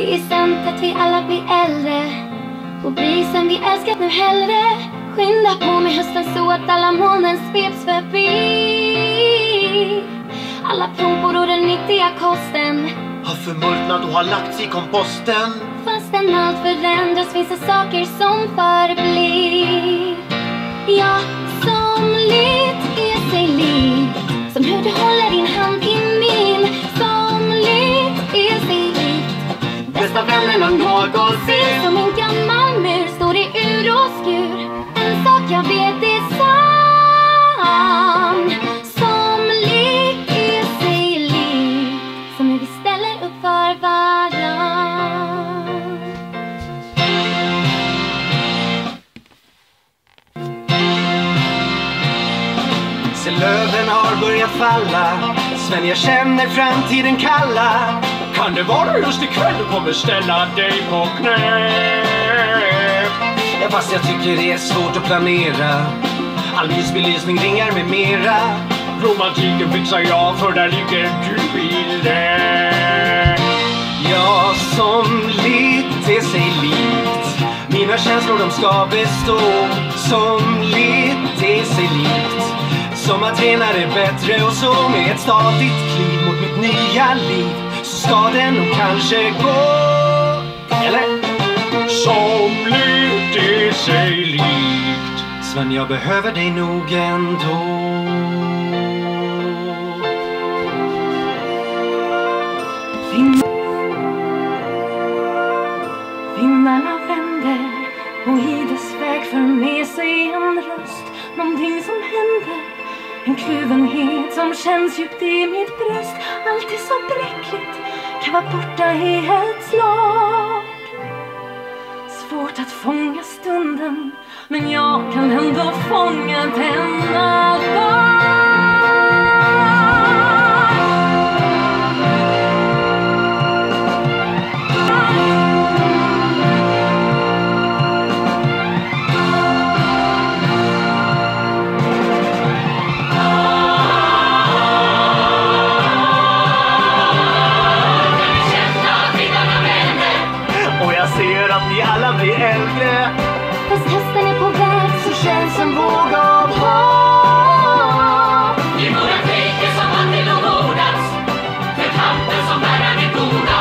Det är sant att vi alla blir äldre och som vi älskat nu hellre. Skynda på med hösten så att alla molnen sveps förbi. Alla pumpor och den nyttiga kosten. Har förmultnat och har lagts i komposten. Fastän allt förändras finns det saker som förblir. Ja, Bästa vännerna någonsin. Som en gammal mur står det ur och skur. En sak jag vet är sann. Somligt är sig likt. Som hur vi ställer upp för varann. Se löven har börjat falla. Sven, jag känner framtiden kalla. Kan det vara just ikväll du kommer ställa dig på knä? Ja, fast jag tycker det är svårt att planera. All ljusbelysning, ringar med mera. Romantiken fixar jag för där ligger du i lä. Ja, som lite sig likt. Mina känslor de ska bestå. Som lite sig likt. Som att rena är bättre och så med ett stadigt kliv mot mitt nya liv. Ska det nog kanske gå. Eller? Som lite sig likt. Sven, jag behöver dig nog ändå. Vindarna vänder och i dess väg för med sig en röst Någonting som händer en kluvenhet som känns djupt i mitt bröst. Allt är så bräckligt Kan vara borta i ett slag. Svårt att fånga stunden Men jag kan ändå fånga denna dag. Att ni alla blir äldre. Fast hösten är på väg så känns en våg av hopp. I våra tecken som aldrig nog ordats För kampen som bärar är goda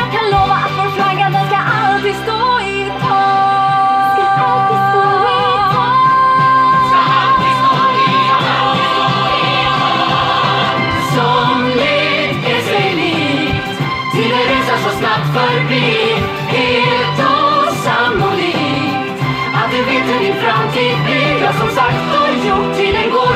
Jag kan lova att vår flagga den ska alltid stå i topp Ska alltid stå i topp. Ska alltid stå i Som likt är sig likt Tiden rusar så snabbt förbi till din framtid blir jag som sagt och gjort, tiden går